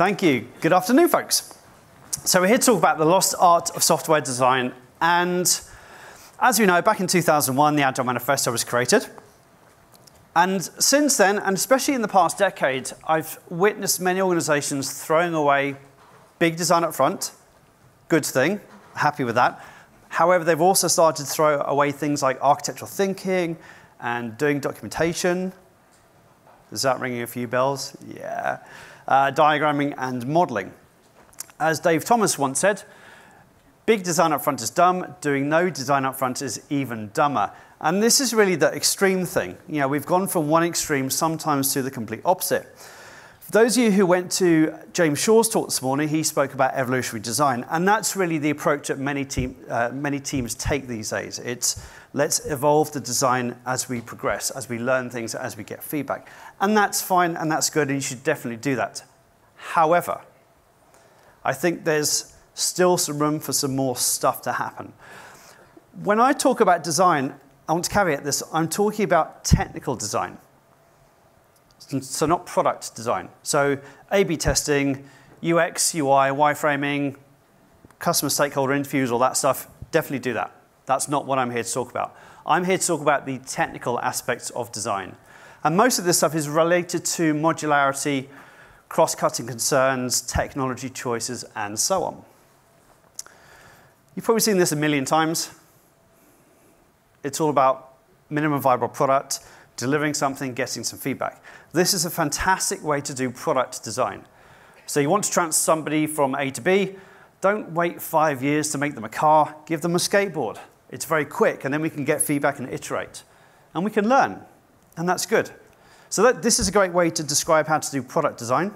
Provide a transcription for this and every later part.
Thank you. Good afternoon, folks. So we're here to talk about the lost art of software design. And as you know, back in 2001, the Agile Manifesto was created. And since then, and especially in the past decade, I've witnessed many organizations throwing away big design up front. Good thing, happy with that. However, they've also started to throw away things like architectural thinking and doing documentation. Is that ringing a few bells? Yeah. Uh, diagramming and modeling. As Dave Thomas once said, big design up front is dumb, doing no design up front is even dumber. And this is really the extreme thing. You know, we've gone from one extreme sometimes to the complete opposite. For those of you who went to James Shore's talk this morning, he spoke about evolutionary design, and that's really the approach that many, team, uh, many teams take these days. It's let's evolve the design as we progress, as we learn things, as we get feedback. And that's fine and that's good, and you should definitely do that. However, I think there's still some room for some more stuff to happen. When I talk about design, I want to caveat this, I'm talking about technical design. So not product design. So A-B testing, UX, UI, wireframing, customer stakeholder interviews, all that stuff, definitely do that. That's not what I'm here to talk about. I'm here to talk about the technical aspects of design. And most of this stuff is related to modularity, cross-cutting concerns, technology choices, and so on. You've probably seen this a million times. It's all about minimum viable product, delivering something, getting some feedback. This is a fantastic way to do product design. So you want to transfer somebody from A to B, don't wait five years to make them a car, give them a skateboard. It's very quick, and then we can get feedback and iterate. And we can learn, and that's good. So that, this is a great way to describe how to do product design.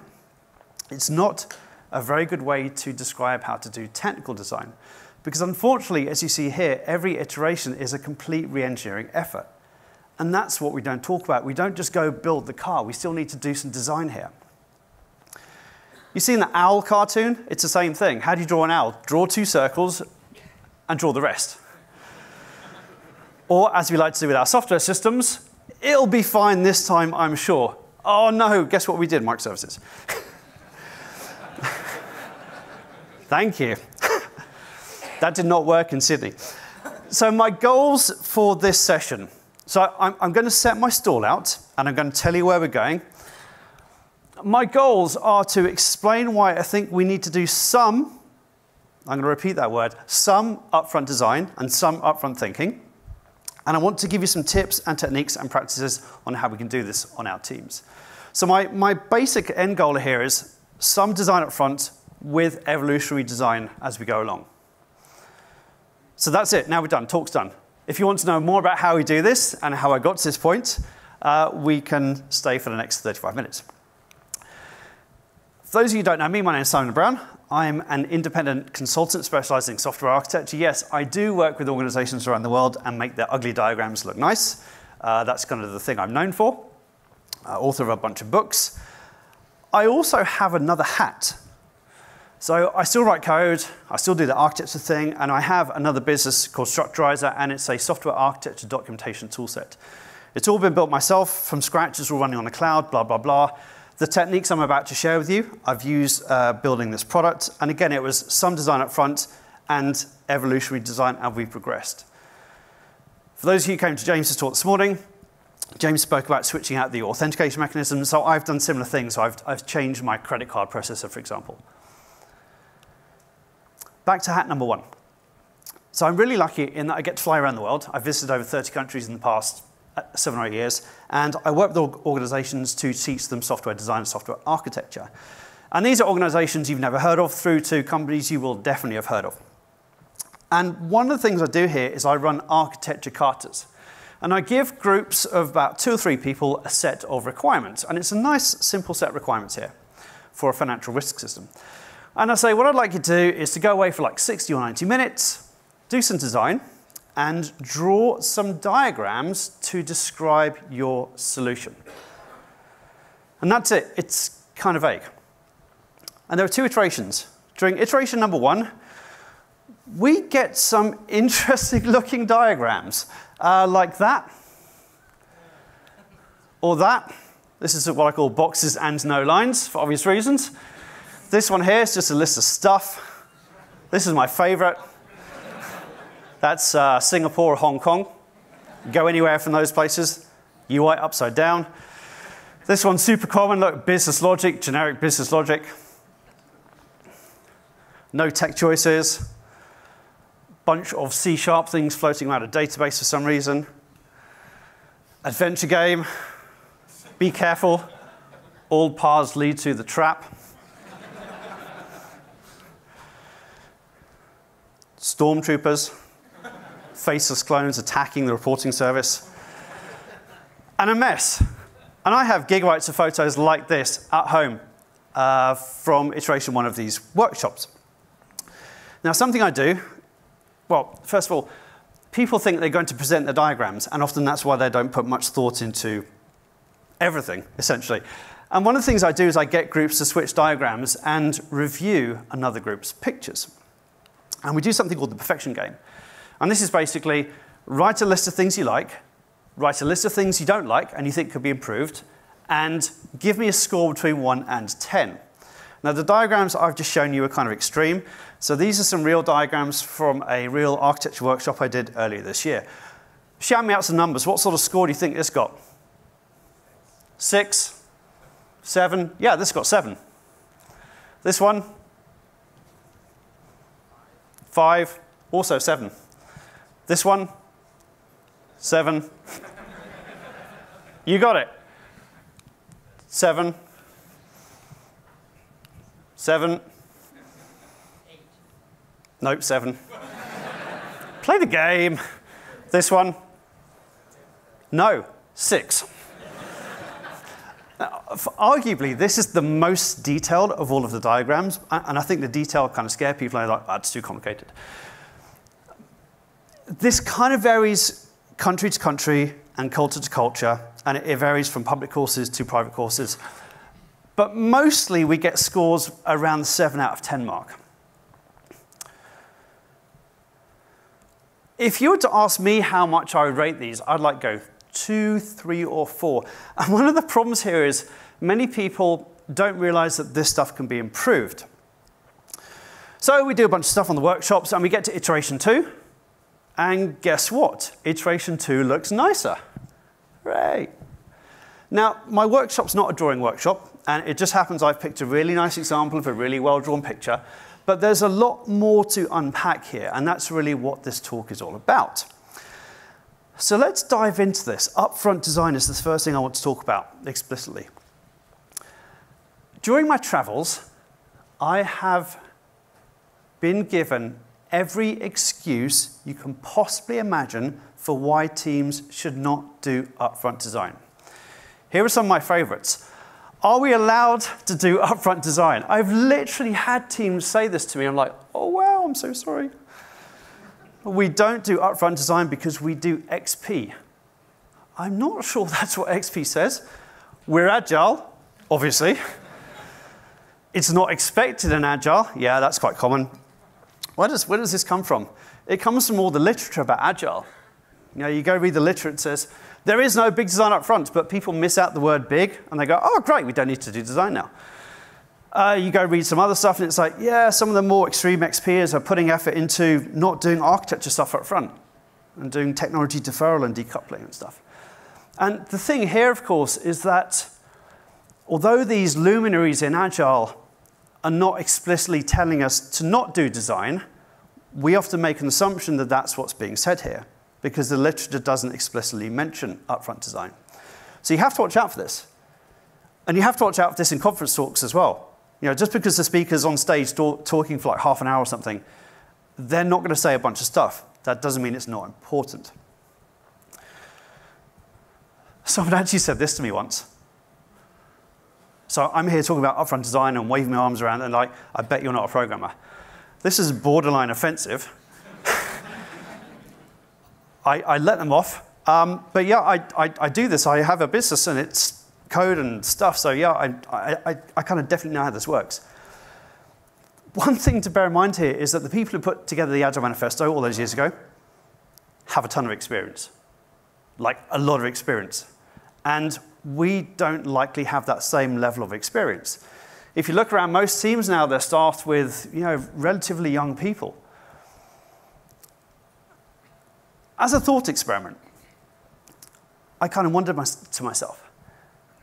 It's not a very good way to describe how to do technical design. Because unfortunately, as you see here, every iteration is a complete re-engineering effort. And that's what we don't talk about. We don't just go build the car. We still need to do some design here. You've seen the owl cartoon? It's the same thing. How do you draw an owl? Draw two circles and draw the rest. or, as we like to do with our software systems, it'll be fine this time, I'm sure. Oh no, guess what we did, microservices? Thank you. That did not work in Sydney. So my goals for this session. So I'm, I'm going to set my stall out, and I'm going to tell you where we're going. My goals are to explain why I think we need to do some, I'm going to repeat that word, some upfront design and some upfront thinking. And I want to give you some tips and techniques and practices on how we can do this on our teams. So my, my basic end goal here is some design up front with evolutionary design as we go along. So that's it. Now we're done. Talk's done. If you want to know more about how we do this and how I got to this point, uh, we can stay for the next 35 minutes. For those of you who don't know me, my name is Simon Brown. I'm an independent consultant specializing in software architecture. Yes, I do work with organizations around the world and make their ugly diagrams look nice. Uh, that's kind of the thing I'm known for. Uh, author of a bunch of books. I also have another hat so I still write code, I still do the architecture thing, and I have another business called Structurizr, and it's a software architecture documentation toolset. It's all been built myself from scratch, it's all running on the cloud, blah, blah, blah. The techniques I'm about to share with you, I've used uh, building this product, and again, it was some design up front and evolutionary design as we progressed. For those of you who came to James's talk this morning, James spoke about switching out the authentication mechanism, so I've done similar things. So I've, I've changed my credit card processor, for example. Back to hat number one. So I'm really lucky in that I get to fly around the world. I've visited over 30 countries in the past Uh, seven or eight years, and I work with organizations to teach them software design and software architecture. And these are organizations you've never heard of through to companies you will definitely have heard of. And one of the things I do here is I run architecture katas. And I give groups of about two or three people a set of requirements. And it's a nice, simple set of requirements here for a financial risk system. And I say, what I'd like you to do is to go away for like 60 or 90 minutes, do some design, and draw some diagrams to describe your solution. And that's it. It's kind of vague. And there are two iterations. During iteration number one, we get some interesting looking diagrams uh, like that or that. This is what I call boxes and no lines for obvious reasons. This one here is just a list of stuff. This is my favorite. That's uh, Singapore or Hong Kong. Go anywhere from those places. UI upside down. This one's super common. Look, business logic, generic business logic. No tech choices. Bunch of C sharp things floating around a database for some reason. Adventure game. Be careful. All paths lead to the trap. Stormtroopers faceless clones attacking the reporting service, and a mess. And I have gigabytes of photos like this at home uh, from iteration one of these workshops. Now, something I do, well, first of all, people think they're going to present the diagrams, and often that's why they don't put much thought into everything, essentially. And one of the things I do is I get groups to switch diagrams and review another group's pictures. And we do something called the perfection game. And this is basically write a list of things you like, write a list of things you don't like and you think could be improved, and give me a score between 1 and 10. Now, the diagrams I've just shown you are kind of extreme. So these are some real diagrams from a real architecture workshop I did earlier this year. Shout me out some numbers. What sort of score do you think this got? Six? Seven? Yeah, this got seven. This one? Five? Also seven. This one, seven. you got it. Seven. Seven. Eight. Nope, seven. Play the game. This one. No, six. Now, arguably, this is the most detailed of all of the diagrams, and I think the detail kind of scare people. And they're like, ah, that's too complicated this kind of varies country to country and culture to culture, and it varies from public courses to private courses. But mostly we get scores around the 7 out of 10 mark. If you were to ask me how much I would rate these, I'd like go two, three, or four. And one of the problems here is many people don't realize that this stuff can be improved. So we do a bunch of stuff on the workshops, and we get to iteration two, and guess what? Iteration 2 looks nicer. Hooray. Now, my workshop's not a drawing workshop, and it just happens I've picked a really nice example of a really well-drawn picture, but there's a lot more to unpack here, and that's really what this talk is all about. So let's dive into this. Upfront design is the first thing I want to talk about explicitly. During my travels, I have been given every excuse you can possibly imagine for why teams should not do upfront design. Here are some of my favorites. Are we allowed to do upfront design? I've literally had teams say this to me. I'm like, oh, wow, I'm so sorry. We don't do upfront design because we do XP. I'm not sure that's what XP says. We're agile, obviously. It's not expected in agile. Yeah, that's quite common. Where does, where does this come from? It comes from all the literature about agile. You know, you go read the literature, it says, there is no big design up front, but people miss out the word big, and they go, oh, great, we don't need to do design now. Uh, you go read some other stuff, and it's like, yeah, some of the more extreme XPers are putting effort into not doing architecture stuff up front and doing technology deferral and decoupling and stuff. And the thing here, of course, is that although these luminaries in Agile are not explicitly telling us to not do design, we often make an assumption that that's what's being said here because the literature doesn't explicitly mention upfront design. So you have to watch out for this. And you have to watch out for this in conference talks as well. You know, just because the speaker's on stage talking for like half an hour or something, they're not going to say a bunch of stuff. That doesn't mean it's not important. Someone actually said this to me once. So I'm here talking about upfront design and waving my arms around and like, I bet you're not a programmer. This is borderline offensive. I, I, let them off. Um, but yeah, I, I, I, do this. I have a business and it's code and stuff. So yeah, I, I, I kind of definitely know how this works. One thing to bear in mind here is that the people who put together the Agile Manifesto all those years ago have a ton of experience, like a lot of experience. And we don't likely have that same level of experience. If you look around most teams now, they're staffed with you know, relatively young people. As a thought experiment, I kind of wondered my, to myself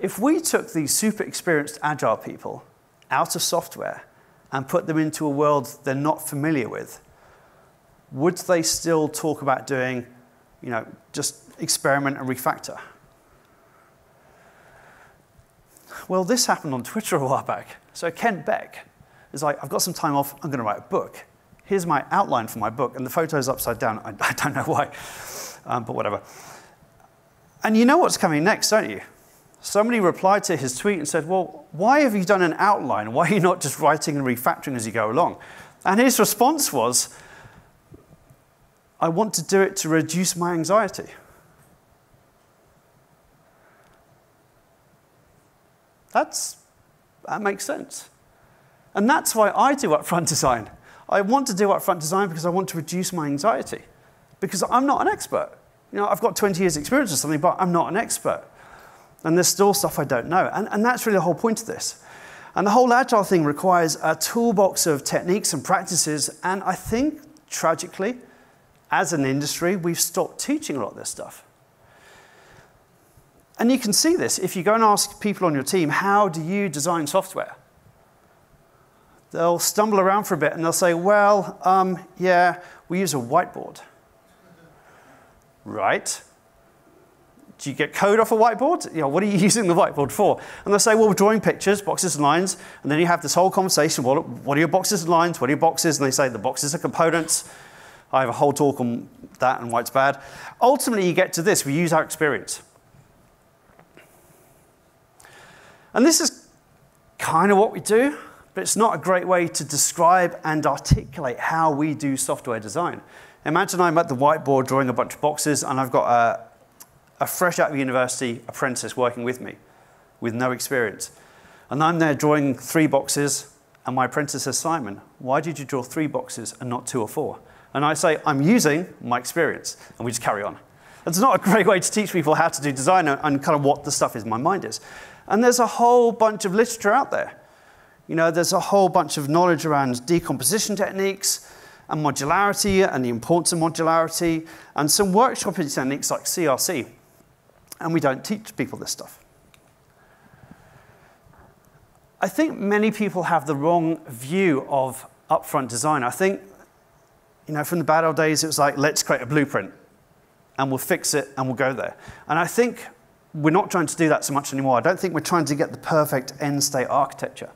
if we took these super experienced agile people out of software and put them into a world they're not familiar with, would they still talk about doing, you know, just experiment and refactor? Well, this happened on Twitter a while back. So Kent Beck is like, I've got some time off, I'm going to write a book. Here's my outline for my book, and the photo's upside down. I, I don't know why, um, but whatever. And you know what's coming next, don't you? Somebody replied to his tweet and said, Well, why have you done an outline? Why are you not just writing and refactoring as you go along? And his response was, I want to do it to reduce my anxiety. That's, that makes sense. And that's why I do upfront design. I want to do upfront design because I want to reduce my anxiety. Because I'm not an expert. You know, I've got 20 years experience or something, but I'm not an expert. And there's still stuff I don't know. And, and that's really the whole point of this. And the whole agile thing requires a toolbox of techniques and practices. And I think, tragically, as an industry, we've stopped teaching a lot of this stuff. And you can see this if you go and ask people on your team, how do you design software? They'll stumble around for a bit and they'll say, well, um, yeah, we use a whiteboard. Right. Do you get code off a whiteboard? You know, what are you using the whiteboard for? And they'll say, well, we're drawing pictures, boxes and lines. And then you have this whole conversation. What, what are your boxes and lines? What are your boxes? And they say the boxes are components. I have a whole talk on that and why it's bad. Ultimately, you get to this. We use our experience. And this is kind of what we do, but it's not a great way to describe and articulate how we do software design. Imagine I'm at the whiteboard drawing a bunch of boxes, and I've got a, a fresh out of university apprentice working with me with no experience. And I'm there drawing three boxes, and my apprentice says, Simon, why did you draw three boxes and not two or four? And I say, I'm using my experience, and we just carry on. That's not a great way to teach people how to do design and kind of what the stuff is my mind is. And there's a whole bunch of literature out there. You know, there's a whole bunch of knowledge around decomposition techniques and modularity and the importance of modularity and some workshop techniques like CRC. And we don't teach people this stuff. I think many people have the wrong view of upfront design. I think, you know, from the bad old days, it was like, let's create a blueprint and we'll fix it and we'll go there. And I think we're not trying to do that so much anymore. I don't think we're trying to get the perfect end state architecture.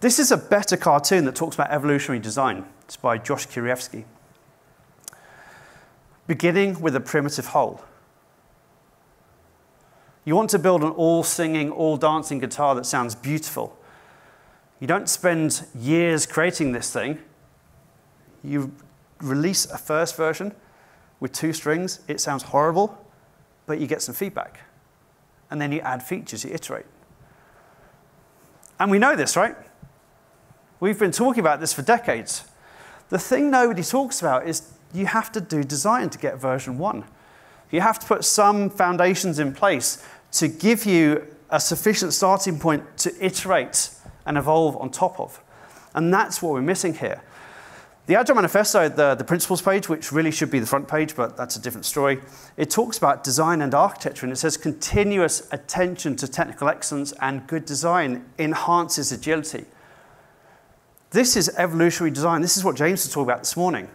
This is a better cartoon that talks about evolutionary design. It's by Josh Kerievsky. Beginning with a primitive whole. You want to build an all singing, all dancing guitar that sounds beautiful. You don't spend years creating this thing. You release a first version with two strings, it sounds horrible, but you get some feedback. And then you add features, you iterate. And we know this, right? We've been talking about this for decades. The thing nobody talks about is you have to do design to get version one. You have to put some foundations in place to give you a sufficient starting point to iterate and evolve on top of. And that's what we're missing here. The Agile Manifesto, the, the principles page, which really should be the front page, but that's a different story, it talks about design and architecture, and it says continuous attention to technical excellence and good design enhances agility. This is evolutionary design. This is what James was talking about this morning.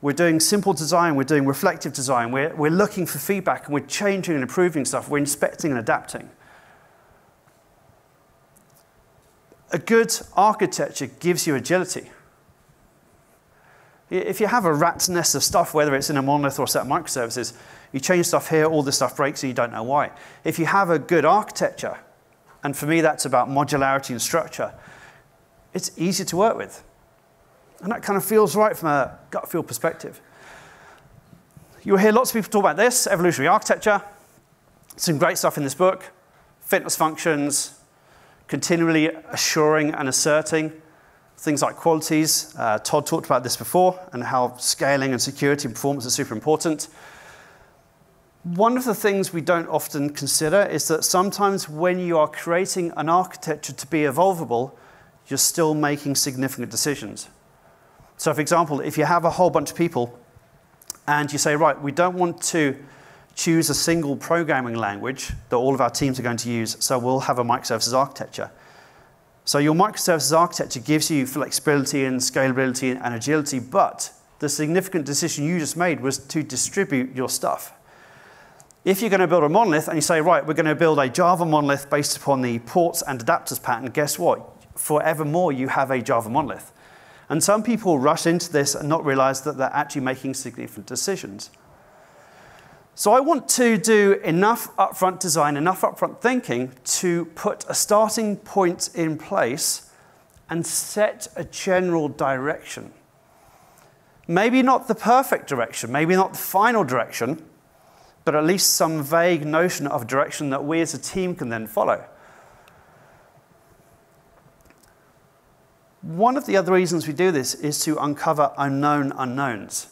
We're doing simple design, we're doing reflective design, we're, we're looking for feedback, and we're changing and improving stuff, we're inspecting and adapting. A good architecture gives you agility. If you have a rat's nest of stuff, whether it's in a monolith or a set of microservices, you change stuff here, all this stuff breaks, and you don't know why. If you have a good architecture, and for me that's about modularity and structure, it's easy to work with. And that kind of feels right from a gut feel perspective. You'll hear lots of people talk about this evolutionary architecture. Some great stuff in this book fitness functions, continually assuring and asserting things like qualities. Uh, Todd talked about this before and how scaling and security and performance are super important. One of the things we don't often consider is that sometimes when you are creating an architecture to be evolvable, you're still making significant decisions. So, for example, if you have a whole bunch of people and you say, right, we don't want to choose a single programming language that all of our teams are going to use, so we'll have a microservices architecture. So, your microservices architecture gives you flexibility and scalability and agility, but the significant decision you just made was to distribute your stuff. If you're going to build a monolith and you say, right, we're going to build a Java monolith based upon the ports and adapters pattern, guess what? Forevermore, you have a Java monolith. And some people rush into this and not realize that they're actually making significant decisions. So I want to do enough upfront design, enough upfront thinking to put a starting point in place and set a general direction. Maybe not the perfect direction, maybe not the final direction, but at least some vague notion of direction that we as a team can then follow. One of the other reasons we do this is to uncover unknown unknowns.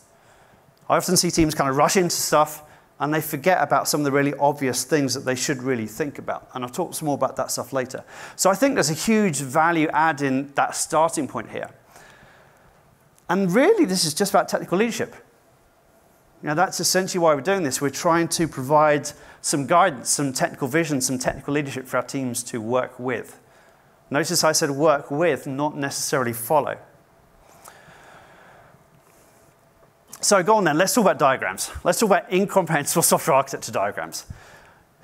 I often see teams kind of rush into stuff and they forget about some of the really obvious things that they should really think about. And I'll talk some more about that stuff later. So I think there's a huge value add in that starting point here. And really, this is just about technical leadership. Know, that's essentially why we're doing this. We're trying to provide some guidance, some technical vision, some technical leadership for our teams to work with. Notice I said work with, not necessarily follow. So go on then, let's talk about diagrams. Let's talk about incomprehensible software architecture diagrams.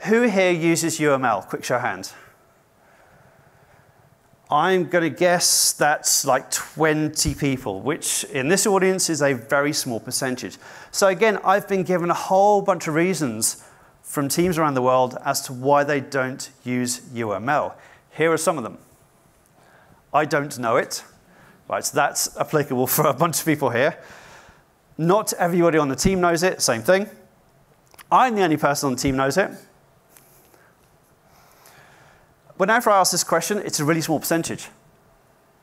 Who here uses UML? Quick show hands. I'm going to guess that's like 20 people, which in this audience is a very small percentage. So, again, I've been given a whole bunch of reasons from teams around the world as to why they don't use UML. Here are some of them. I don't know it. Right, so that's applicable for a bunch of people here. Not everybody on the team knows it, same thing. I'm the only person on the team knows it. Whenever I ask this question, it's a really small percentage.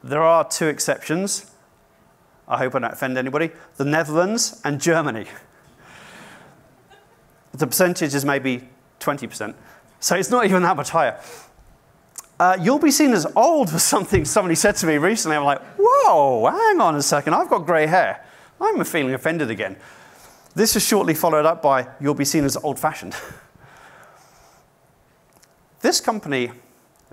There are two exceptions. I hope I don't offend anybody. The Netherlands and Germany. The percentage is maybe 20%. So it's not even that much higher. Uh, you'll be seen as old for something somebody said to me recently. I'm like, whoa, hang on a second, I've got grey hair. I'm feeling offended again. This is shortly followed up by, you'll be seen as old fashioned. this company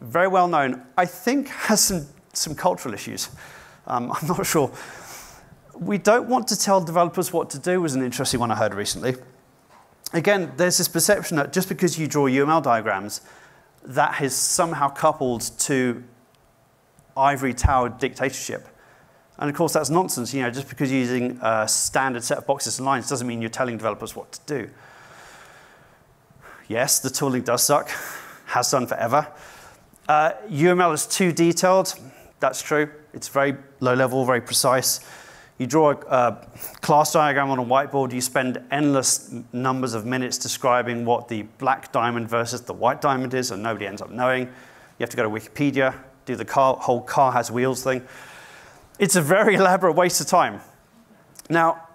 very well known, I think has some, some cultural issues. Um, I'm not sure. We don't want to tell developers what to do was an interesting one I heard recently. Again, there's this perception that just because you draw UML diagrams, that is somehow coupled to ivory tower dictatorship. And of course, that's nonsense. You know, just because you're using a standard set of boxes and lines doesn't mean you're telling developers what to do. Yes, the tooling does suck, has done forever. Uh, UML is too detailed. That's true. It's very low level, very precise. You draw a, a, class diagram on a whiteboard, you spend endless numbers of minutes describing what the black diamond versus the white diamond is, and nobody ends up knowing. You have to go to Wikipedia, do the car, whole car has wheels thing. It's a very elaborate waste of time. Now,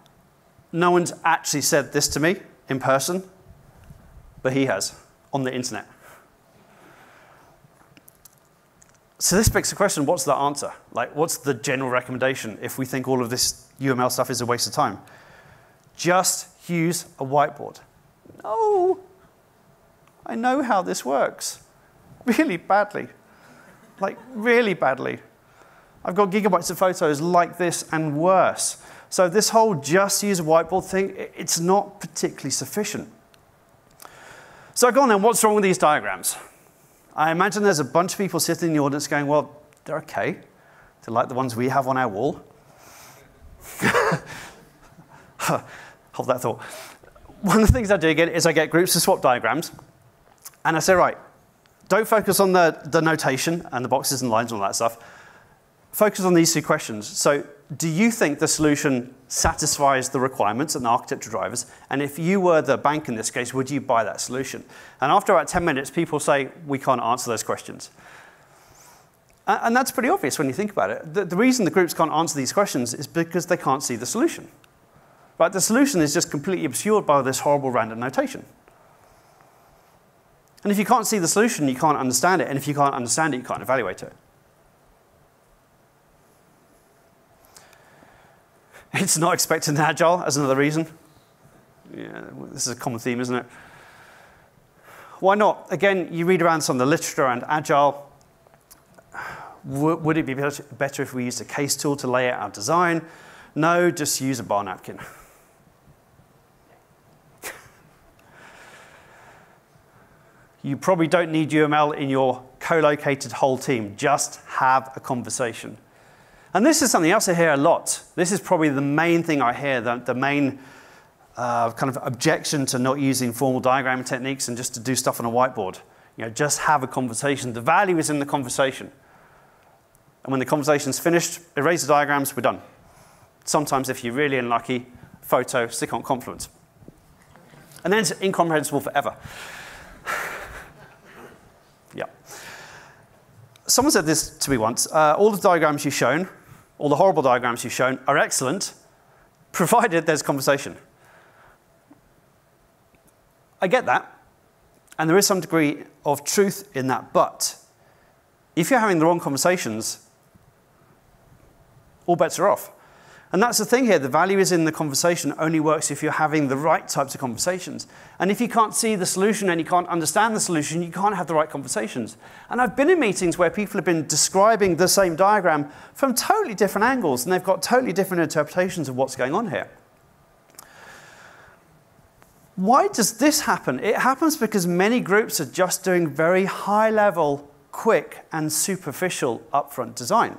no one's actually said this to me in person, but he has on the internet. So this begs the question, what's the answer? Like, what's the general recommendation if we think all of this UML stuff is a waste of time? Just use a whiteboard. No, I know how this works. Really badly. Like, really badly. I've got gigabytes of photos like this and worse. So this whole just use a whiteboard thing, it's not particularly sufficient. So I go on then, what's wrong with these diagrams? I imagine there's a bunch of people sitting in the audience going, well, they're okay. They're like the ones we have on our wall. Hold that thought. One of the things I do again is I get groups to swap diagrams, and I say, right, don't focus on the, the notation and the boxes and lines and all that stuff. Focus on these two questions. So, do you think the solution satisfies the requirements and the architecture drivers? And if you were the bank in this case, would you buy that solution? And after about 10 minutes, people say, we can't answer those questions. And that's pretty obvious when you think about it. The, the reason the groups can't answer these questions is because they can't see the solution. Right? The solution is just completely obscured by this horrible random notation. And if you can't see the solution, you can't understand it. And if you can't understand it, you can't evaluate it. It's not expected in Agile as another reason. Yeah, this is a common theme, isn't it? Why not? Again, you read around some of the literature around Agile. would it be better if we used a case tool to lay out our design? No, just use a bar napkin. you probably don't need UML in your co-located whole team. Just have a conversation. And this is something else I hear a lot. This is probably the main thing I hear, the, the main uh, kind of objection to not using formal diagramming techniques and just to do stuff on a whiteboard. You know, just have a conversation. The value is in the conversation. And when the conversation's finished, erase the diagrams, we're done. Sometimes, if you're really unlucky, photo, stick on Confluence. And then it's incomprehensible forever. yeah. Someone said this to me once uh, all the diagrams you've shown all the horrible diagrams you've shown are excellent, provided there's conversation. I get that, and there is some degree of truth in that, but if you're having the wrong conversations, all bets are off. And that's the thing here the value is in the conversation only works if you're having the right types of conversations. And if you can't see the solution and you can't understand the solution, you can't have the right conversations. And I've been in meetings where people have been describing the same diagram from totally different angles, and they've got totally different interpretations of what's going on here. Why does this happen? It happens because many groups are just doing very high level, quick, and superficial upfront design.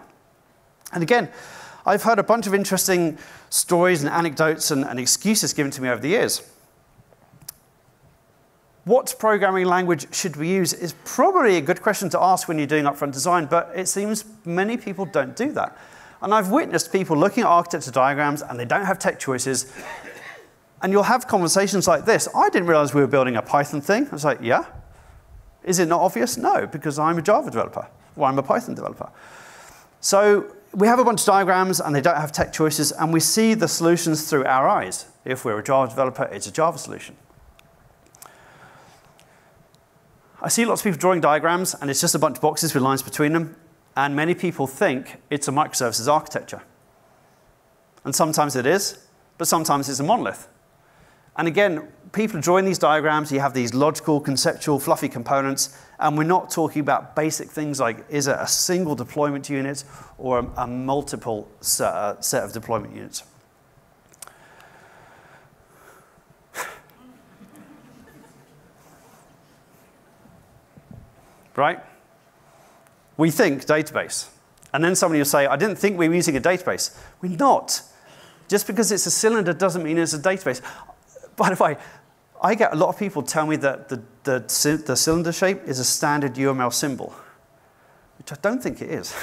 And again, I've heard a bunch of interesting stories and anecdotes and, and excuses given to me over the years. What programming language should we use is probably a good question to ask when you're doing upfront design, but it seems many people don't do that. And I've witnessed people looking at architecture diagrams and they don't have tech choices. And you'll have conversations like this. I didn't realize we were building a Python thing. I was like, yeah. Is it not obvious? No, because I'm a Java developer or I'm a Python developer. So we have a bunch of diagrams and they don't have tech choices, and we see the solutions through our eyes. If we're a Java developer, it's a Java solution. I see lots of people drawing diagrams, and it's just a bunch of boxes with lines between them, and many people think it's a microservices architecture. And sometimes it is, but sometimes it's a monolith. And again, people are drawing these diagrams, you have these logical, conceptual, fluffy components, and we're not talking about basic things like is it a single deployment unit or a, a multiple set, uh, set of deployment units. right? We think database. And then somebody will say, I didn't think we were using a database. We're not. Just because it's a cylinder doesn't mean it's a database. By the way, I get a lot of people tell me that the, the, the cylinder shape is a standard UML symbol, which I don't think it is.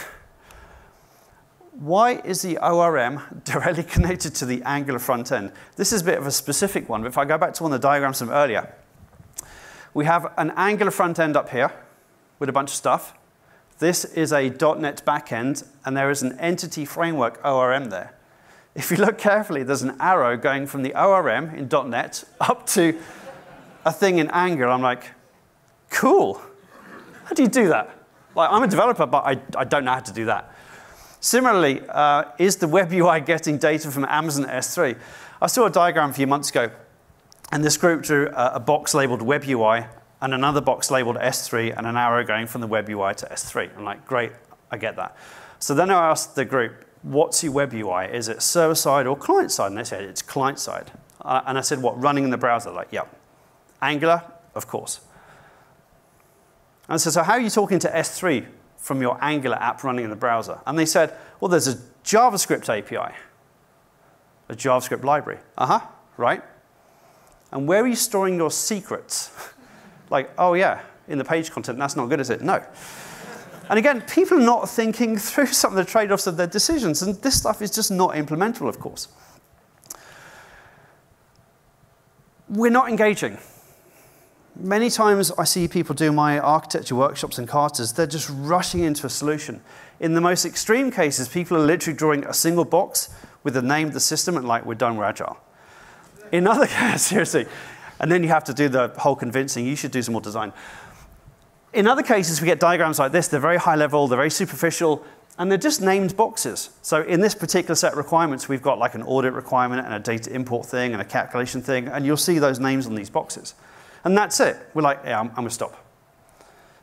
Why is the ORM directly connected to the Angular front end? This is a bit of a specific one, but if I go back to one of the diagrams from earlier, we have an Angular front end up here with a bunch of stuff. This is a .NET backend, and there is an entity framework ORM there. If you look carefully, there's an arrow going from the ORM in .NET up to a thing in Angular. I'm like, cool. How do you do that? Like, I'm a developer, but I, I don't know how to do that. Similarly, uh, is the web UI getting data from Amazon S3? I saw a diagram a few months ago, and this group drew a, a box labeled web UI and another box labeled S3 and an arrow going from the web UI to S3. I'm like, great, I get that. So then I asked the group, what's your web UI? Is it server side or client side? And they said it's client side. Uh, and I said, what, running in the browser? Like, yeah. Angular, of course. And I said, so how are you talking to S3 from your Angular app running in the browser? And they said, well, there's a JavaScript API, a JavaScript library. Uh huh, right. And where are you storing your secrets? like, oh yeah, in the page content, that's not good, is it? No. And again, people are not thinking through some of the trade offs of their decisions, and this stuff is just not implementable, of course. We're not engaging. Many times I see people do my architecture workshops and katas, they're just rushing into a solution. In the most extreme cases, people are literally drawing a single box with the name of the system and like, we're done, we're agile. In other cases, seriously, and then you have to do the whole convincing, you should do some more design. In other cases, we get diagrams like this. They're very high level, they're very superficial, and they're just named boxes. So in this particular set of requirements, we've got like an audit requirement and a data import thing and a calculation thing, and you'll see those names on these boxes. And that's it. We're like, yeah, I'm, I'm to stop.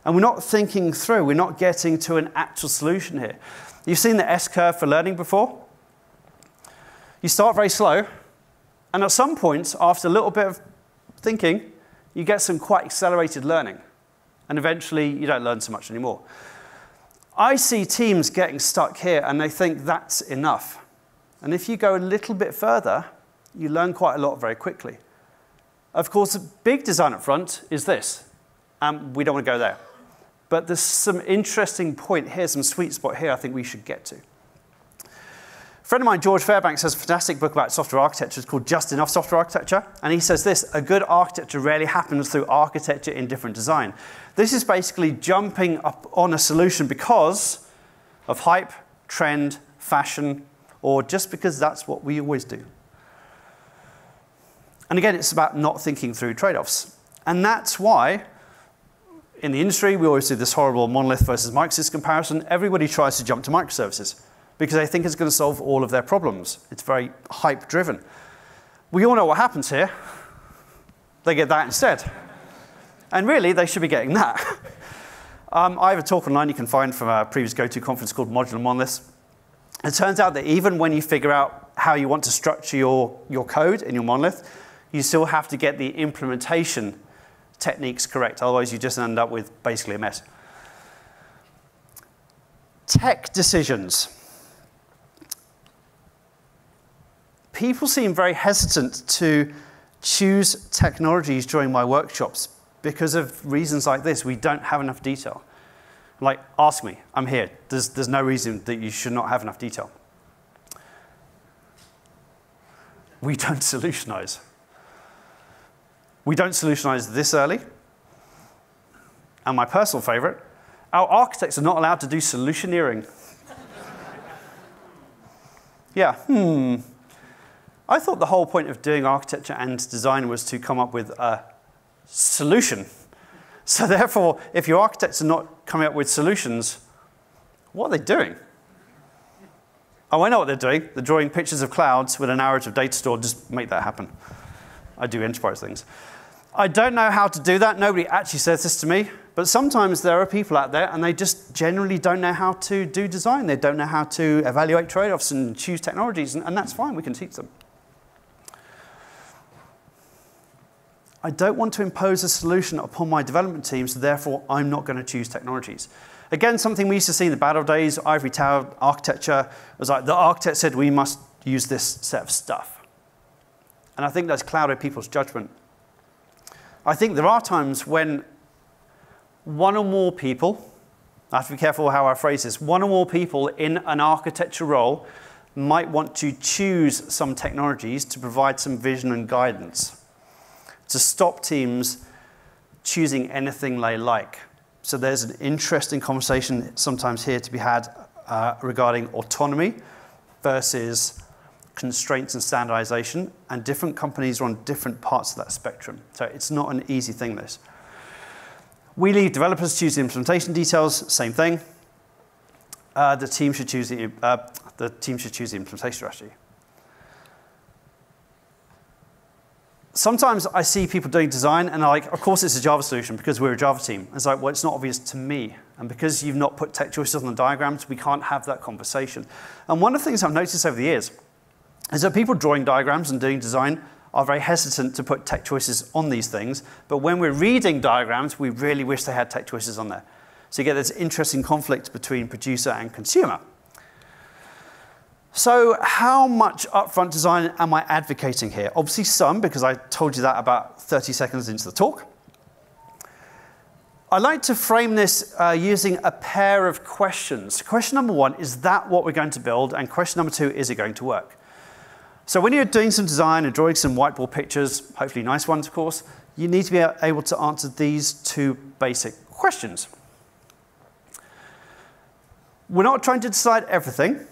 And we're not thinking through. We're not getting to an actual solution here. You've seen the S-curve for learning before? You start very slow, and at some point, after a little bit of thinking, you get some quite accelerated learning. And eventually, you don't learn so much anymore. I see teams getting stuck here, and they think that's enough. And if you go a little bit further, you learn quite a lot very quickly. Of course, big design up front is this, and we don't want to go there. But there's some interesting point here, some sweet spot here I think we should get to. A friend of mine, George Fairbanks, has a fantastic book about software architecture. It's called Just Enough Software Architecture. And he says this a good architecture rarely happens through architecture indifferent design. This is basically jumping up on a solution because of hype, trend, fashion, or just because that's what we always do. And again, it's about not thinking through trade offs. And that's why in the industry, we always do this horrible monolith versus microservices comparison. Everybody tries to jump to microservices because they think it's going to solve all of their problems. It's very hype driven. We all know what happens here. They get that instead. And really, they should be getting that. um, I have a talk online you can find from a previous GOTO conference called Modular Monoliths. It turns out that even when you figure out how you want to structure your, your code in your monolith, you still have to get the implementation techniques correct. Otherwise, you just end up with basically a mess. Tech decisions. People seem very hesitant to choose technologies during my workshops because of reasons like this. We don't have enough detail. Like, ask me, I'm here. There's, there's no reason that you should not have enough detail. We don't solutionize. We don't solutionize this early. And my personal favorite, our architects are not allowed to do solutioneering. yeah, hmm. I thought the whole point of doing architecture and design was to come up with a solution. So therefore, if your architects are not coming up with solutions, what are they doing? Oh, I know what they're doing. They're drawing pictures of clouds with a narrative data store. Just make that happen. I do enterprise things. I don't know how to do that. Nobody actually says this to me. But sometimes there are people out there and they just generally don't know how to do design. They don't know how to evaluate trade offs and choose technologies, and, and that's fine. We can teach them. I don't want to impose a solution upon my development team, so therefore I'm not going to choose technologies. Again, something we used to see in the battle days, ivory tower architecture, was like the architect said we must use this set of stuff. And I think that's clouded people's judgment. I think there are times when one or more people, I have to be careful how I phrase this, one or more people in an architecture role might want to choose some technologies to provide some vision and guidance, to stop teams choosing anything they like. So there's an interesting conversation sometimes here to be had uh, regarding autonomy versus constraints and standardization, and different companies are on different parts of that spectrum. So it's not an easy thing, this. We leave developers choose the implementation details, same thing. Uh, the, team should choose the, uh, the team should choose the implementation strategy. Sometimes I see people doing design and like, of course it's a Java solution because we're a Java team. It's like, well, it's not obvious to me. And because you've not put tech choices on the diagrams, we can't have that conversation. And one of the things I've noticed over the years is that people drawing diagrams and doing design are very hesitant to put tech choices on these things, but when we're reading diagrams, we really wish they had tech choices on there. So you get this interesting conflict between producer and consumer. So how much upfront design am I advocating here? Obviously some, because I told you that about 30 seconds into the talk. I like to frame this uh, using a pair of questions. Question number one, is that what we're going to build? And question number two, is it going to work? So when you're doing some design and drawing some whiteboard pictures, hopefully nice ones, of course, you need to be able to answer these two basic questions. We're not trying to decide everything.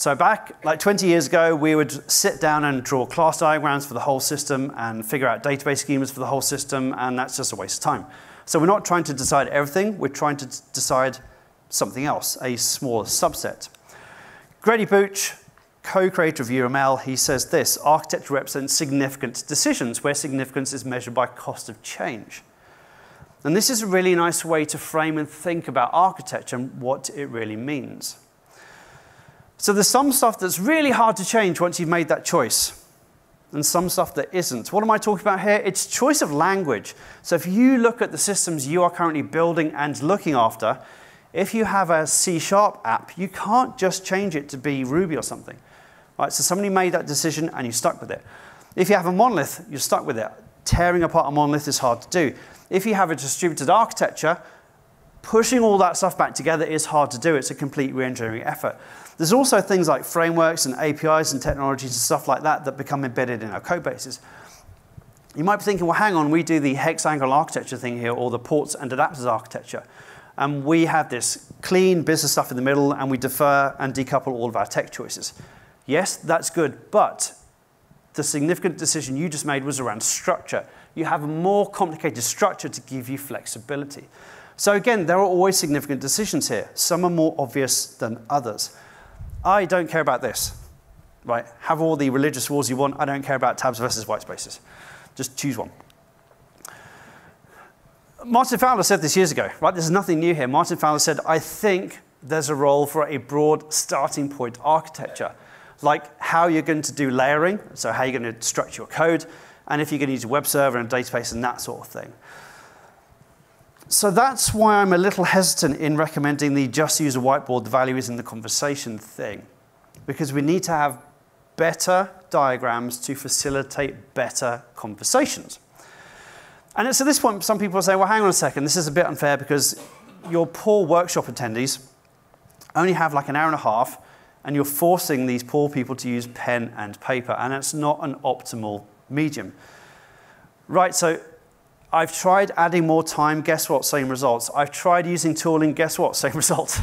So back like 20 years ago, we would sit down and draw class diagrams for the whole system and figure out database schemas for the whole system, and that's just a waste of time. So we're not trying to decide everything, we're trying to decide something else, a smaller subset. Grady Booch, co-creator of UML, he says this, architecture represents significant decisions where significance is measured by cost of change. And this is a really nice way to frame and think about architecture and what it really means. So there's some stuff that's really hard to change once you've made that choice, and some stuff that isn't. What am I talking about here? It's choice of language. So if you look at the systems you are currently building and looking after, if you have a C sharp app, you can't just change it to be Ruby or something. Right, so somebody made that decision and you're stuck with it. If you have a monolith, you're stuck with it. Tearing apart a monolith is hard to do. If you have a distributed architecture, pushing all that stuff back together is hard to do. It's a complete re-engineering effort. There's also things like frameworks and APIs and technologies and stuff like that that become embedded in our code bases. You might be thinking, well, hang on, we do the hexagonal architecture thing here, or the ports and adapters architecture. And we have this clean business stuff in the middle, and we defer and decouple all of our tech choices. Yes, that's good, but the significant decision you just made was around structure. You have a more complicated structure to give you flexibility. So again, there are always significant decisions here. Some are more obvious than others. I don't care about this, right? Have all the religious wars you want. I don't care about tabs versus white spaces. Just choose one. Martin Fowler said this years ago, right? There's nothing new here. Martin Fowler said, I think there's a role for a broad starting point architecture like how you're going to do layering, so how you're going to structure your code, and if you're going to use a web server and a database and that sort of thing. So that's why I'm a little hesitant in recommending the just use a whiteboard, the value is in the conversation thing. Because we need to have better diagrams to facilitate better conversations. And it's at this point some people say, well, hang on a second, this is a bit unfair because your poor workshop attendees only have like an hour and a half and you're forcing these poor people to use pen and paper, and it's not an optimal medium. Right, so I've tried adding more time, guess what, same results. I've tried using tooling, guess what, same results.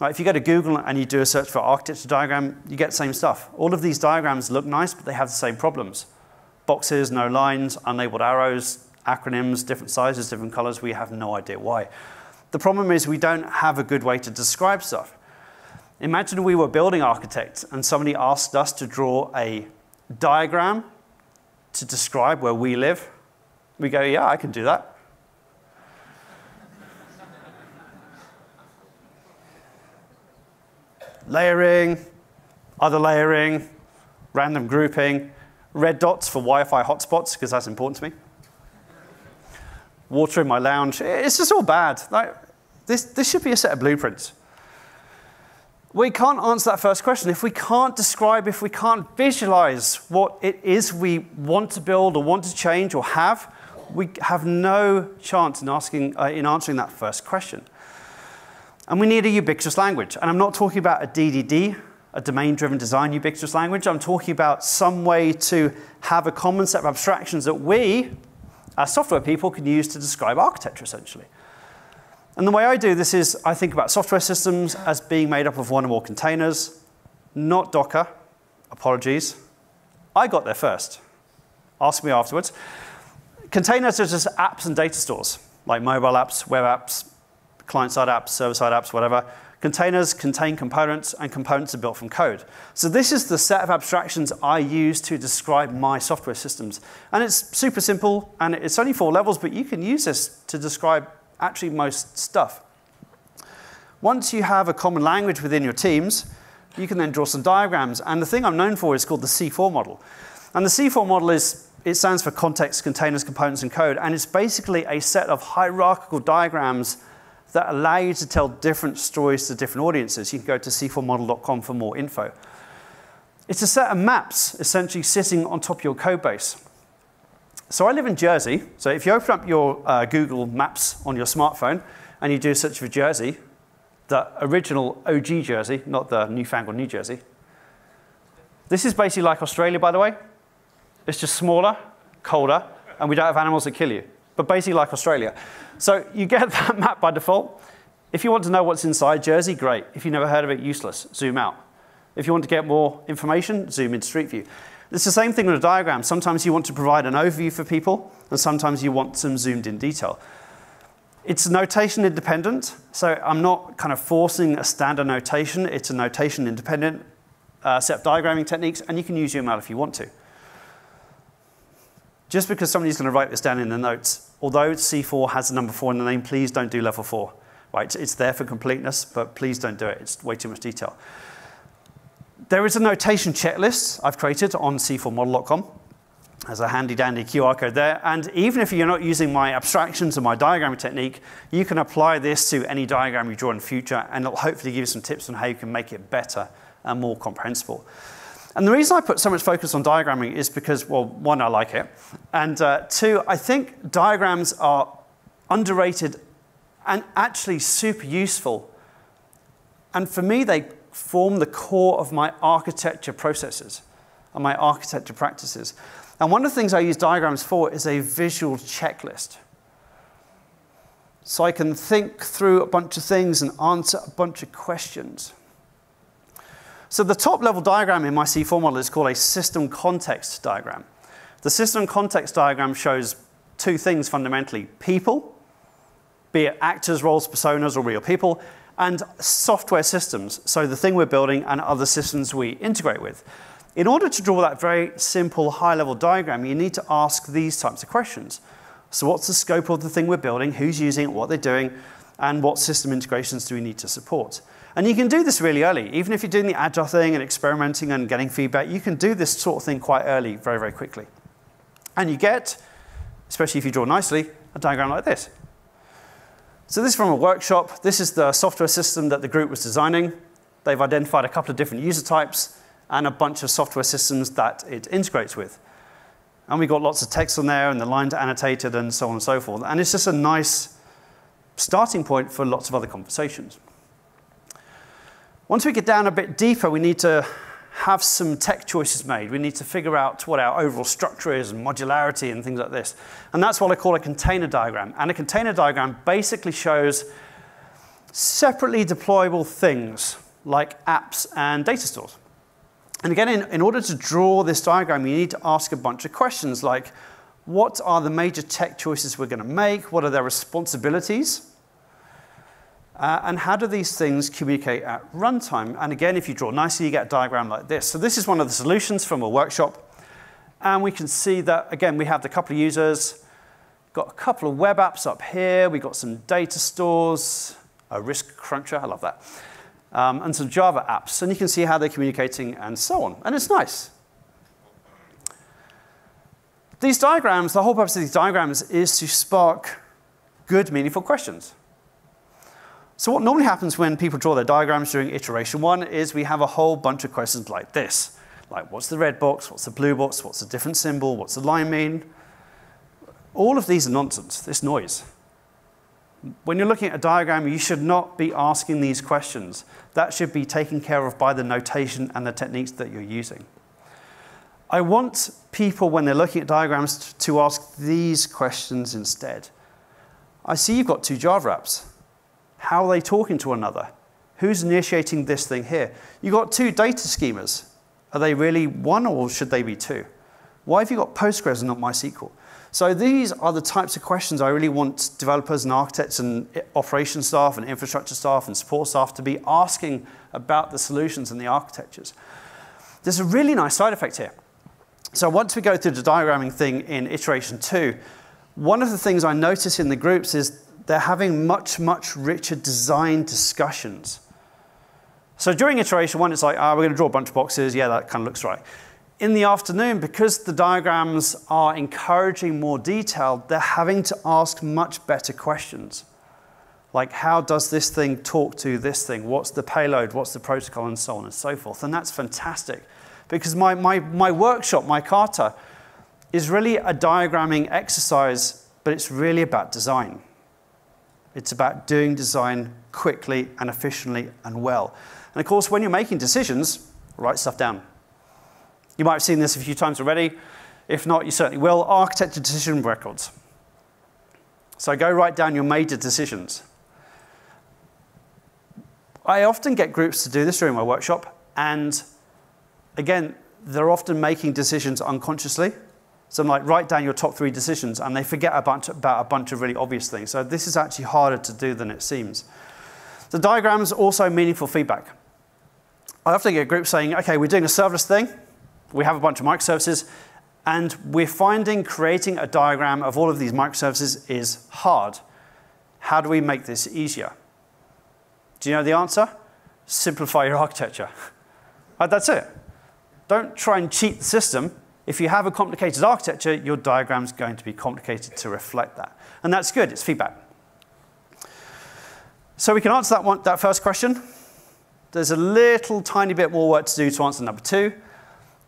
right, if you go to Google and you do a search for architecture diagram, you get the same stuff. All of these diagrams look nice, but they have the same problems. Boxes, no lines, unlabeled arrows, acronyms, different sizes, different colors, we have no idea why. The problem is we don't have a good way to describe stuff. Imagine we were building architects and somebody asked us to draw a diagram to describe where we live. We go, yeah, I can do that. layering, other layering, random grouping, red dots for Wi-Fi hotspots, because that's important to me. Water in my lounge. It's just all bad. Like, this, this should be a set of blueprints. We can't answer that first question. If we can't describe, if we can't visualize what it is we want to build or want to change or have, we have no chance in, asking, uh, in answering that first question. And we need a ubiquitous language. And I'm not talking about a DDD, a domain-driven design ubiquitous language. I'm talking about some way to have a common set of abstractions that we, as software people, can use to describe architecture, essentially. And the way I do this is I think about software systems as being made up of one or more containers, not Docker. Apologies. I got there first. Ask me afterwards. Containers are just apps and data stores, like mobile apps, web apps, client-side apps, server-side apps, whatever. Containers contain components, and components are built from code. So this is the set of abstractions I use to describe my software systems. And it's super simple, and it's only four levels, but you can use this to describe actually most stuff. Once you have a common language within your teams, you can then draw some diagrams. And the thing I'm known for is called the C4 model. And the C4 model is, it stands for context, containers, components, and code. And it's basically a set of hierarchical diagrams that allow you to tell different stories to different audiences. You can go to c4model.com for more info. It's a set of maps essentially sitting on top of your code base. So I live in Jersey. So if you open up your uh, Google Maps on your smartphone and you do a search for Jersey, the original OG Jersey, not the newfangled New Jersey. This is basically like Australia, by the way. It's just smaller, colder, and we don't have animals that kill you. But basically like Australia. So you get that map by default. If you want to know what's inside Jersey, great. If you've never heard of it, useless. Zoom out. If you want to get more information, zoom in Street View. It's the same thing with a diagram. Sometimes you want to provide an overview for people, and sometimes you want some zoomed in detail. It's notation independent, so I'm not kind of forcing a standard notation. It's a notation independent uh, set of diagramming techniques, and you can use UML if you want to. Just because somebody's going to write this down in the notes, although C4 has the number 4 in the name, please don't do level 4. Right? It's there for completeness, but please don't do it. It's way too much detail. There is a notation checklist I've created on c4model.com. There's a handy dandy QR code there. And even if you're not using my abstractions or my diagramming technique, you can apply this to any diagram you draw in the future, and it'll hopefully give you some tips on how you can make it better and more comprehensible. And the reason I put so much focus on diagramming is because, well, one, I like it. And uh, two, I think diagrams are underrated and actually super useful. And for me, they form the core of my architecture processes and my architecture practices. And one of the things I use diagrams for is a visual checklist. So I can think through a bunch of things and answer a bunch of questions. So the top level diagram in my C4 model is called a system context diagram. The system context diagram shows two things fundamentally people, be it actors, roles, personas, or real people, and software systems, so the thing we're building and other systems we integrate with. In order to draw that very simple high level diagram, you need to ask these types of questions. So, what's the scope of the thing we're building? Who's using it? What they're doing? And what system integrations do we need to support? And you can do this really early. Even if you're doing the agile thing and experimenting and getting feedback, you can do this sort of thing quite early, very, very quickly. And you get, especially if you draw nicely, a diagram like this. So this is from a workshop. This is the software system that the group was designing. They've identified a couple of different user types and a bunch of software systems that it integrates with. And we got lots of text on there and the lines annotated and so on and so forth. And it's just a nice starting point for lots of other conversations. Once we get down a bit deeper, we need to have some tech choices made. We need to figure out what our overall structure is and modularity and things like this. And that's what I call a container diagram. And a container diagram basically shows separately deployable things like apps and data stores. And again, in, in order to draw this diagram, you need to ask a bunch of questions like, what are the major tech choices we're going to make? What are their responsibilities? Uh, and how do these things communicate at runtime? And again, if you draw nicely, you get a diagram like this. So this is one of the solutions from a workshop. And we can see that, again, we have the couple of users, got a couple of web apps up here, we've got some data stores, a risk cruncher, I love that, um, and some Java apps. And you can see how they're communicating and so on. And it's nice. These diagrams, the whole purpose of these diagrams is to spark good, meaningful questions. So what normally happens when people draw their diagrams during iteration one is we have a whole bunch of questions like this. Like what's the red box, what's the blue box, what's the different symbol, what's the line mean? All of these are nonsense, this noise. When you're looking at a diagram, you should not be asking these questions. That should be taken care of by the notation and the techniques that you're using. I want people, when they're looking at diagrams, to ask these questions instead. I see you've got two Java apps. How are they talking to one another? Who's initiating this thing here? You've got two data schemas. Are they really one or should they be two? Why have you got Postgres and not MySQL? So these are the types of questions I really want developers and architects and operations staff and infrastructure staff and support staff to be asking about the solutions and the architectures. There's a really nice side effect here. So once we go through the diagramming thing in iteration two, one of the things I notice in the groups is they're having much, much richer design discussions. So during iteration one, it's like, ah, oh, we're going to draw a bunch of boxes. Yeah, that kind of looks right. In the afternoon, because the diagrams are encouraging more detail, they're having to ask much better questions. Like, how does this thing talk to this thing? What's the payload? What's the protocol? And so on and so forth. And that's fantastic. Because my, my, my workshop, my kata, is really a diagramming exercise, but it's really about design. It's about doing design quickly and efficiently and well. And of course, when you're making decisions, write stuff down. You might have seen this a few times already. If not, you certainly will. Architecture decision records. So go write down your major decisions. I often get groups to do this during my workshop, and again, they're often making decisions unconsciously. So like write down your top three decisions and they forget a bunch, about a bunch of really obvious things. So this is actually harder to do than it seems. The diagrams also meaningful feedback. I often get a group saying, okay, we're doing a serverless thing. We have a bunch of microservices and we're finding creating a diagram of all of these microservices is hard. How do we make this easier? Do you know the answer? Simplify your architecture. That's it. Don't try and cheat the system. If you have a complicated architecture, your diagram is going to be complicated to reflect that. And that's good, it's feedback. So we can answer that, one, that first question. There's a little tiny bit more work to do to answer number two.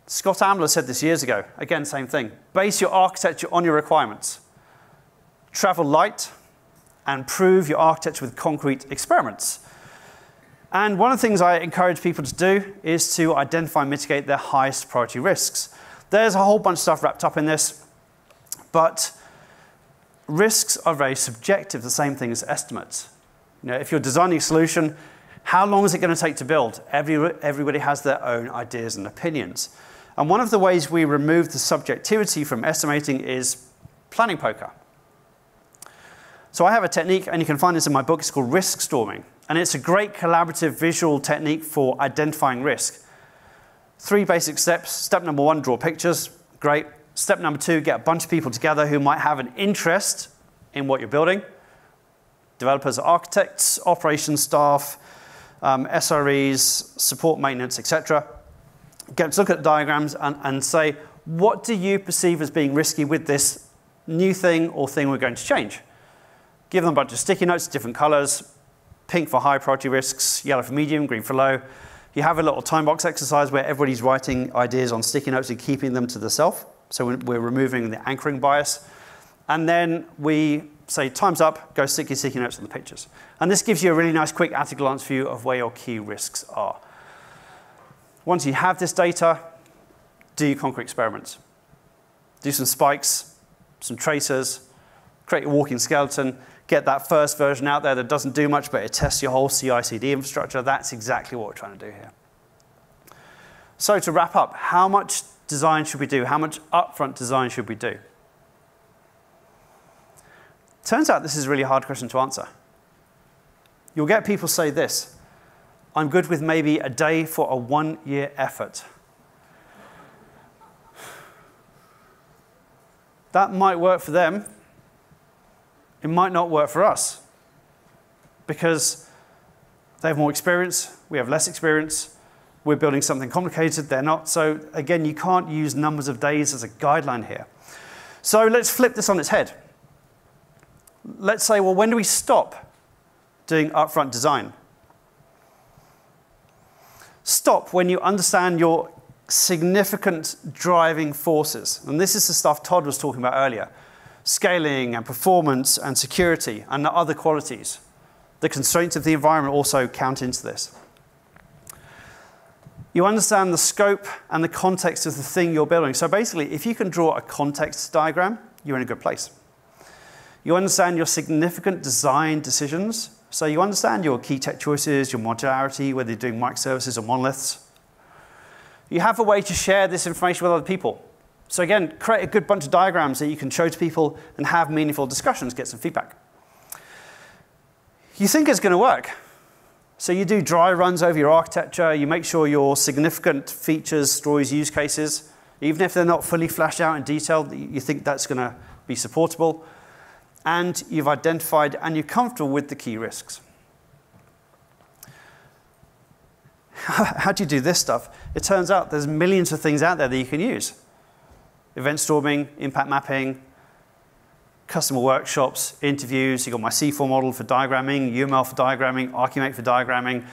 Scott Ambler said this years ago. Again, same thing. Base your architecture on your requirements. Travel light and prove your architecture with concrete experiments. And one of the things I encourage people to do is to identify and mitigate their highest priority risks. There's a whole bunch of stuff wrapped up in this, but risks are very subjective, the same thing as estimates. You know, if you're designing a solution, how long is it going to take to build? Every, everybody has their own ideas and opinions. And one of the ways we remove the subjectivity from estimating is planning poker. So I have a technique, and you can find this in my book, it's called risk storming. And it's a great collaborative visual technique for identifying risk. Three basic steps. Step number one, draw pictures. Great. Step number two, get a bunch of people together who might have an interest in what you're building. Developers, architects, operations staff, um, SREs, support maintenance, etc. Get to look at diagrams and, and say, what do you perceive as being risky with this new thing or thing we're going to change? Give them a bunch of sticky notes, different colors, pink for high priority risks, yellow for medium, green for low. You have a little time box exercise where everybody's writing ideas on sticky notes and keeping them to themselves. So we're removing the anchoring bias. And then we say, time's up, go stick your sticky notes on the pictures. And this gives you a really nice quick at-a-glance view of where your key risks are. Once you have this data, do your concrete experiments. Do some spikes, some tracers, create a walking skeleton, get that first version out there that doesn't do much, but it tests your whole CI/CD infrastructure. That's exactly what we're trying to do here. So to wrap up, how much design should we do? How much upfront design should we do? Turns out this is a really hard question to answer. You'll get people say this, I'm good with maybe a day for a one-year effort. That might work for them, it might not work for us because they have more experience, we have less experience, we're building something complicated, they're not. So again, you can't use numbers of days as a guideline here. So let's flip this on its head. Let's say, well, when do we stop doing upfront design? Stop when you understand your significant driving forces. And this is the stuff Todd was talking about earlier scaling and performance and security and the other qualities. The constraints of the environment also count into this. You understand the scope and the context of the thing you're building. So basically, if you can draw a context diagram, you're in a good place. You understand your significant design decisions. So you understand your key tech choices, your modularity, whether you're doing microservices or monoliths. You have a way to share this information with other people. So again, create a good bunch of diagrams that you can show to people and have meaningful discussions, get some feedback. You think it's going to work. So you do dry runs over your architecture, you make sure your significant features, stories, use cases, even if they're not fully fleshed out in detail, you think that's going to be supportable. And you've identified and you're comfortable with the key risks. How do you do this stuff? It turns out there's millions of things out there that you can use event storming, impact mapping, customer workshops, interviews. You've got my C4 model for diagramming, UML for diagramming, Archimate for diagramming,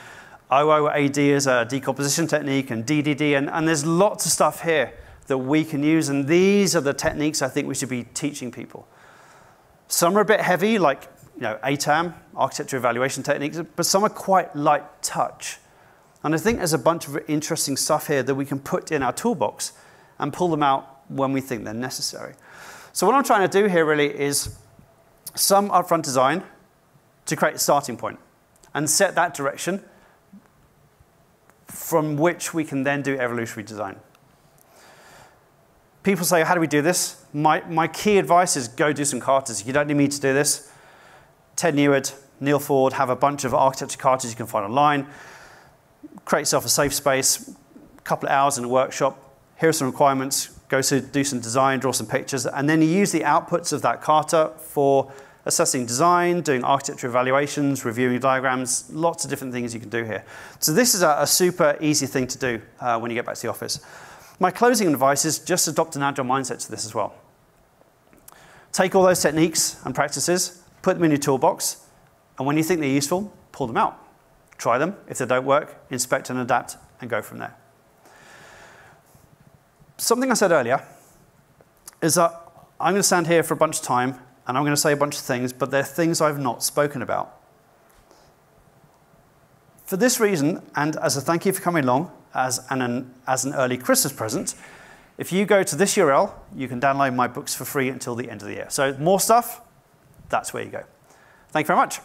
OOAD as a decomposition technique, and DDD. And, and there's lots of stuff here that we can use. And these are the techniques I think we should be teaching people. Some are a bit heavy, like you know, ATAM, architecture evaluation techniques, but some are quite light touch. And I think there's a bunch of interesting stuff here that we can put in our toolbox and pull them out when we think they're necessary. So what I'm trying to do here really is some upfront design to create a starting point and set that direction from which we can then do evolutionary design. people say, how do we do this? My, my key advice is go do some katas. You don't need me to do this. Ted Neward, Neal Ford have a bunch of architecture katas you can find online. Create yourself a safe space, a couple of hours in a workshop. Here are some requirements. Go to do some design, draw some pictures, and then you use the outputs of that kata for assessing design, doing architecture evaluations, reviewing diagrams, lots of different things you can do here. So this is a, a super easy thing to do uh, when you get back to the office. My closing advice is just adopt an agile mindset to this as well. Take all those techniques and practices, put them in your toolbox, and when you think they're useful, pull them out. Try them. If they don't work, inspect and adapt and go from there. Something I said earlier is that I'm going to stand here for a bunch of time and I'm going to say a bunch of things, but they're things I've not spoken about. For this reason, and as a thank you for coming along, as an, as an early Christmas present, if you go to this URL, you can download my books for free until the end of the year. So more stuff, that's where you go. Thank you very much.